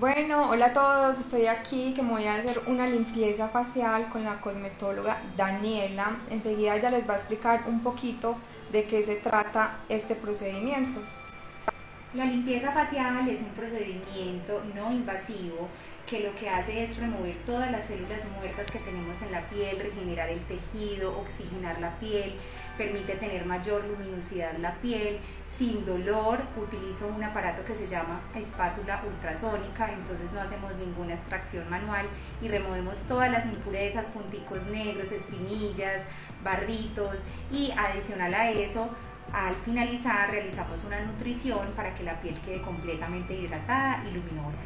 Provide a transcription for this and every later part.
Bueno, hola a todos, estoy aquí que me voy a hacer una limpieza facial con la cosmetóloga Daniela. Enseguida ella les va a explicar un poquito de qué se trata este procedimiento. La limpieza facial es un procedimiento no invasivo que lo que hace es remover todas las células muertas que tenemos en la piel, regenerar el tejido, oxigenar la piel, permite tener mayor luminosidad en la piel, sin dolor. Utilizo un aparato que se llama espátula ultrasónica, entonces no hacemos ninguna extracción manual y removemos todas las impurezas, punticos negros, espinillas, barritos. Y adicional a eso al finalizar realizamos una nutrición para que la piel quede completamente hidratada y luminosa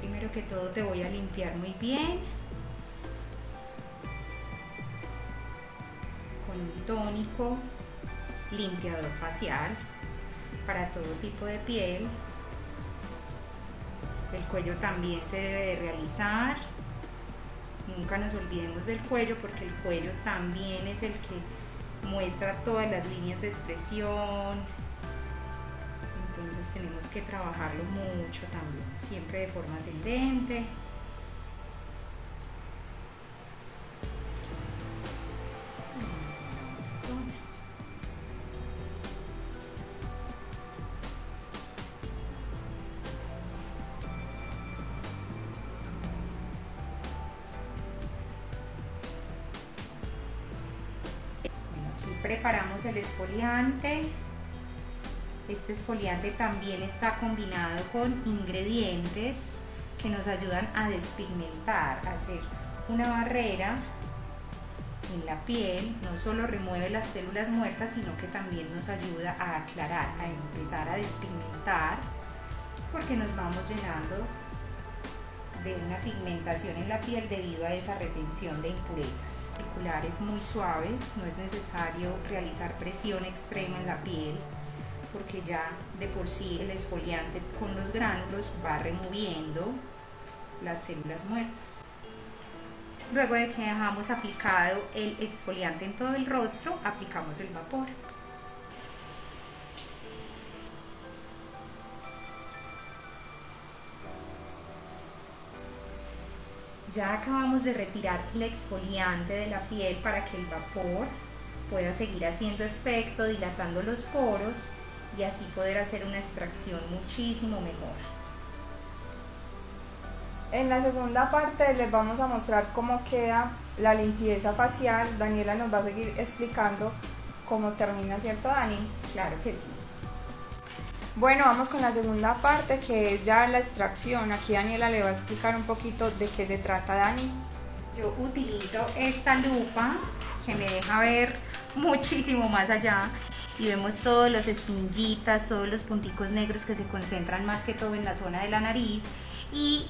primero que todo te voy a limpiar muy bien. Con un tónico limpiador facial para todo tipo de piel. El cuello también se debe de realizar. Nunca nos olvidemos del cuello porque el cuello también es el que muestra todas las líneas de expresión entonces tenemos que trabajarlo mucho también, siempre de forma ascendente. aquí preparamos el esfoliante este esfoliante también está combinado con ingredientes que nos ayudan a despigmentar, a hacer una barrera en la piel, no solo remueve las células muertas, sino que también nos ayuda a aclarar, a empezar a despigmentar, porque nos vamos llenando de una pigmentación en la piel debido a esa retención de impurezas. Circulares muy suaves, no es necesario realizar presión extrema en la piel, porque ya de por sí el exfoliante con los gránulos va removiendo las células muertas. Luego de que dejamos aplicado el exfoliante en todo el rostro, aplicamos el vapor. Ya acabamos de retirar el exfoliante de la piel para que el vapor pueda seguir haciendo efecto, dilatando los poros y así poder hacer una extracción muchísimo mejor. En la segunda parte les vamos a mostrar cómo queda la limpieza facial. Daniela nos va a seguir explicando cómo termina, ¿cierto Dani? Claro que sí. Bueno, vamos con la segunda parte que es ya la extracción. Aquí Daniela le va a explicar un poquito de qué se trata Dani. Yo utilizo esta lupa que me deja ver muchísimo más allá y vemos todos los espinillitas, todos los punticos negros que se concentran más que todo en la zona de la nariz y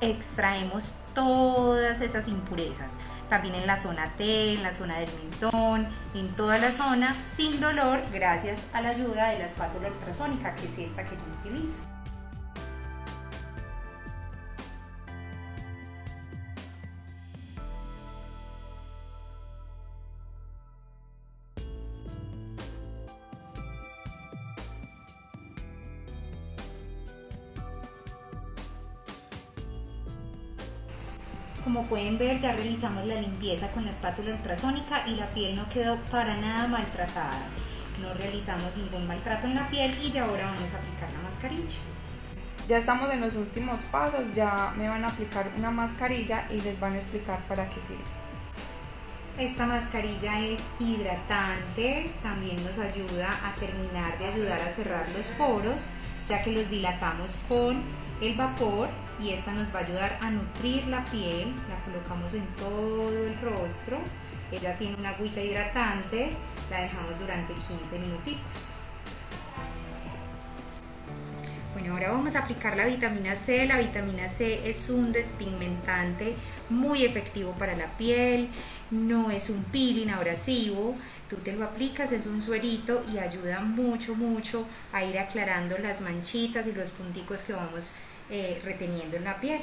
extraemos todas esas impurezas. También en la zona T, en la zona del mentón, en toda la zona, sin dolor, gracias a la ayuda de la espátula ultrasónica, que es esta que yo utilizo. Como pueden ver ya realizamos la limpieza con la espátula ultrasónica y la piel no quedó para nada maltratada. No realizamos ningún maltrato en la piel y ya ahora vamos a aplicar la mascarilla. Ya estamos en los últimos pasos, ya me van a aplicar una mascarilla y les van a explicar para qué sirve. Esta mascarilla es hidratante, también nos ayuda a terminar de ayudar a cerrar los poros, ya que los dilatamos con el vapor y esta nos va a ayudar a nutrir la piel, la colocamos en todo el rostro, ella tiene una agüita hidratante, la dejamos durante 15 minuticos. Ahora vamos a aplicar la vitamina C. La vitamina C es un despigmentante muy efectivo para la piel, no es un peeling abrasivo, tú te lo aplicas, es un suerito y ayuda mucho, mucho a ir aclarando las manchitas y los punticos que vamos eh, reteniendo en la piel.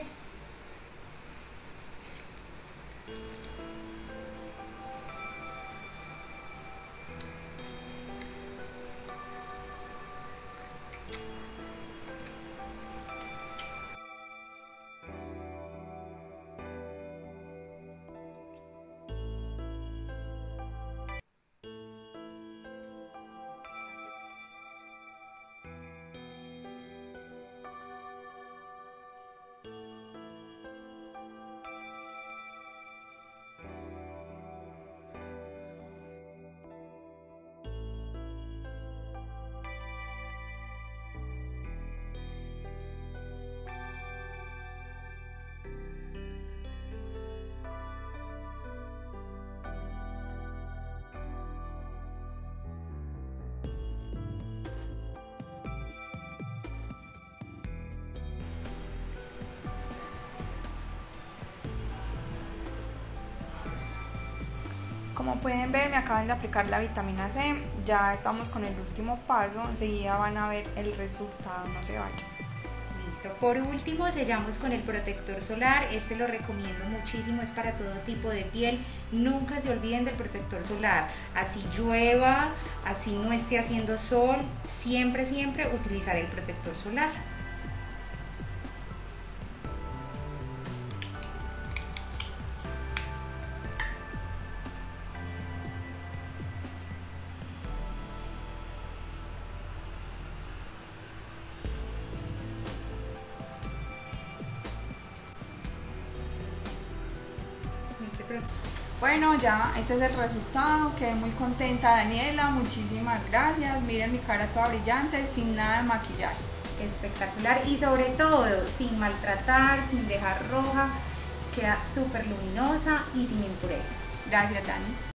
Como pueden ver me acaban de aplicar la vitamina C, ya estamos con el último paso, enseguida van a ver el resultado, no se vayan. Listo, por último sellamos con el protector solar, este lo recomiendo muchísimo, es para todo tipo de piel, nunca se olviden del protector solar, así llueva, así no esté haciendo sol, siempre, siempre utilizar el protector solar. Bueno, ya este es el resultado, quedé muy contenta Daniela, muchísimas gracias, miren mi cara toda brillante, sin nada de maquillaje. Espectacular y sobre todo sin maltratar, sin dejar roja, queda súper luminosa y sin impurezas. Gracias Dani.